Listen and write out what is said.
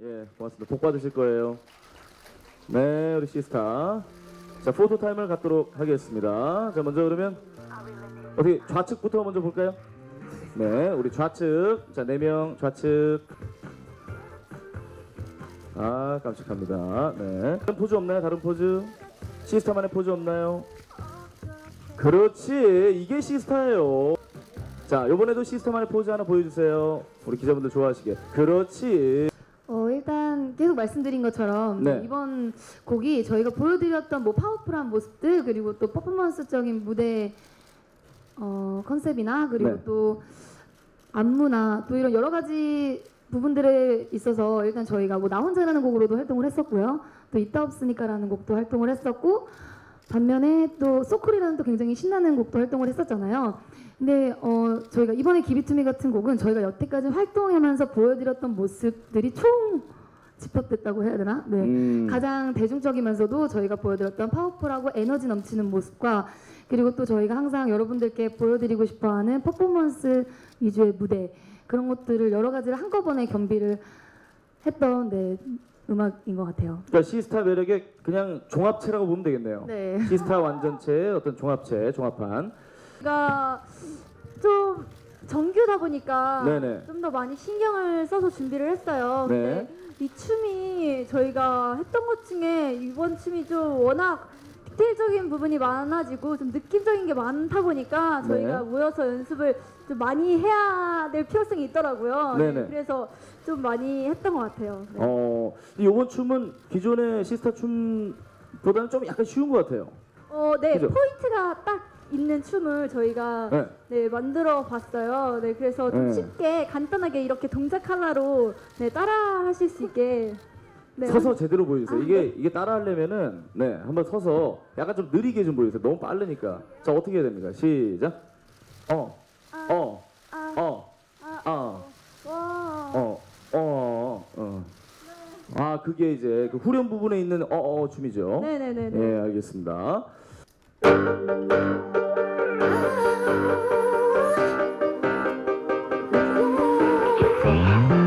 예, 고맙습니다. 복 받으실 거예요. 네, 우리 씨스타. 자, photo time을 갖도록 하겠습니다. 자, 먼저 그러면 어떻게 좌측부터 먼저 볼까요? 네, 우리 좌측. 자, 네 명 좌측. 아, 깜찍합니다. 네. 다른 포즈 없나요? 다른 포즈? 씨스타만의 포즈 없나요? 그렇지. 이게 씨스타예요. 자, 요번에도 씨스타만의 포즈 하나 보여주세요. 우리 기자분들 좋아하시게. 그렇지. 말씀드린 것처럼 네. 이번 곡이 저희가 보여드렸던 뭐 파워풀한 모습들 그리고 또 퍼포먼스적인 무대 어, 컨셉이나 그리고 네. 또 안무나 또 이런 여러 가지 부분들에 있어서 일단 저희가 뭐 나 혼자라는 곡으로도 활동을 했었고요. 또 있다 없으니까라는 곡도 활동을 했었고 반면에 또 소쿨이라는 또 굉장히 신나는 곡도 활동을 했었잖아요. 근데 어, 저희가 이번에 기비투미 같은 곡은 저희가 여태까지 활동하면서 보여드렸던 모습들이 총 집합됐다고 해야 되나? 네. 음. 가장 대중적이면서도 저희가 보여드렸던 powerful하고 에너지 넘치는 모습과 그리고 또 저희가 항상 여러분들께 보여드리고 싶어하는 퍼포먼스 위주의 무대 그런 것들을 여러 가지를 한꺼번에 겸비를 했던 네, 음악인 것 같아요. 그러니까 씨스타 매력의 그냥 종합체라고 보면 되겠네요. 네. 씨스타 완전체의 어떤 종합체, 종합판. 그러니까 좀 정규다 보니까 네네. 좀 더 많이 신경을 써서 준비를 했어요. 네. 근데 이 춤이 저희가 했던 것 중에 이번 춤이 좀 워낙 디테일적인 부분이 많아지고 좀 느낌적인 게 많다 보니까 저희가 네. 모여서 연습을 좀 많이 해야 될 필요성이 있더라고요. 네네. 그래서 좀 많이 했던 것 같아요. 네. 어, 이번 춤은 기존의 씨스타 춤보다는 좀 약간 쉬운 것 같아요. 어, 네 그죠? 포인트가 딱 있는 춤을 저희가 네. 네 만들어 봤어요. 네 그래서 좀 네. 쉽게 간단하게 이렇게 동작 하나로 네 따라 하실 수 있게 네. 서서 제대로 보여주세요. 아, 이게 이게 따라하려면은 네 한번 서서 약간 좀 느리게 좀 보여주세요. 너무 빠르니까. 자 어떻게 해야 됩니까? 시작. 어, 아, 어, 아, 어, 아, 어, 와. 어, 어, 어. 아 그게 이제 그 후렴 부분에 있는 어어 춤이죠. 네네네네. 예, 알겠습니다. 아.